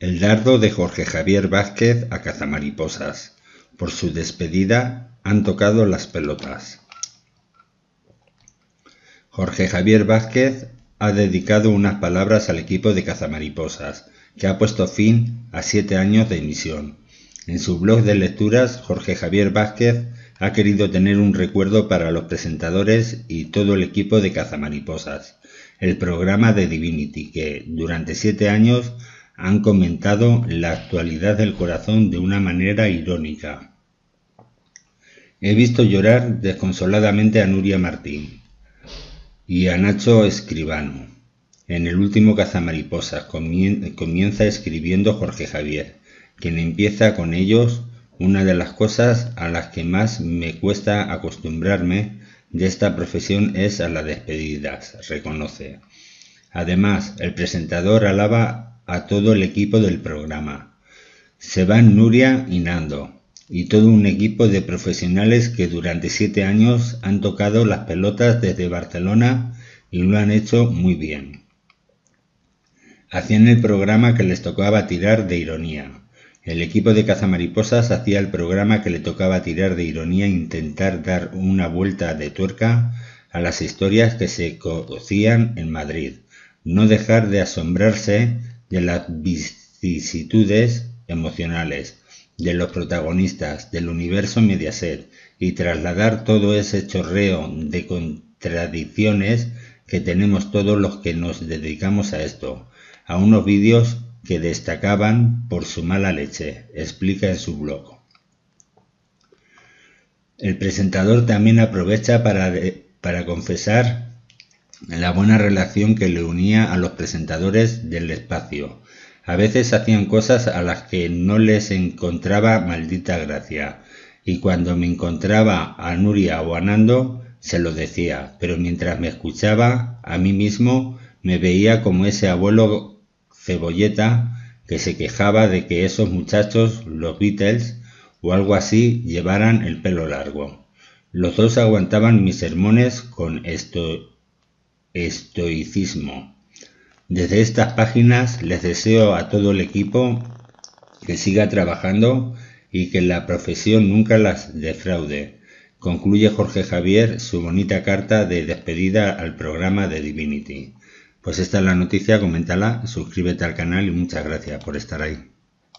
El dardo de Jorge Javier Vázquez a Cazamariposas. Por su despedida han tocado las pelotas. Jorge Javier Vázquez ha dedicado unas palabras al equipo de Cazamariposas, que ha puesto fin a siete años de emisión. En su blog de lecturas, Jorge Javier Vázquez ha querido tener un recuerdo para los presentadores y todo el equipo de Cazamariposas, el programa de Divinity, que durante siete años han comentado la actualidad del corazón de una manera irónica. He visto llorar desconsoladamente a Nuria Martín y a Nacho Escribano. En el último Cazamariposas comienza escribiendo Jorge Javier, quien empieza con ellos una de las cosas a las que más me cuesta acostumbrarme de esta profesión es a las despedidas, reconoce. Además, el presentador alaba a todo el equipo del programa. Se van Nuria y Nando, y todo un equipo de profesionales que durante siete años han tocado las pelotas desde Barcelona y lo han hecho muy bien. Hacían el programa que les tocaba tirar de ironía. El equipo de cazamariposas hacía el programa que le tocaba tirar de ironía e intentar dar una vuelta de tuerca a las historias que se cocían en Madrid. No dejar de asombrarse de las vicisitudes emocionales de los protagonistas del universo Mediaset y trasladar todo ese chorreo de contradicciones que tenemos todos los que nos dedicamos a esto, a unos vídeos que destacaban por su mala leche, explica en su blog. El presentador también aprovecha para, para confesar la buena relación que le unía a los presentadores del espacio. A veces hacían cosas a las que no les encontraba maldita gracia, y cuando me encontraba a Nuria o a Nando, se lo decía, pero mientras me escuchaba a mí mismo, me veía como ese abuelo cebolleta que se quejaba de que esos muchachos, los Beatles, o algo así, llevaran el pelo largo. Los dos aguantaban mis sermones con esto estoicismo. Desde estas páginas les deseo a todo el equipo que siga trabajando y que la profesión nunca las defraude. Concluye Jorge Javier su bonita carta de despedida al programa de Divinity. Pues esta es la noticia, coméntala, suscríbete al canal y muchas gracias por estar ahí.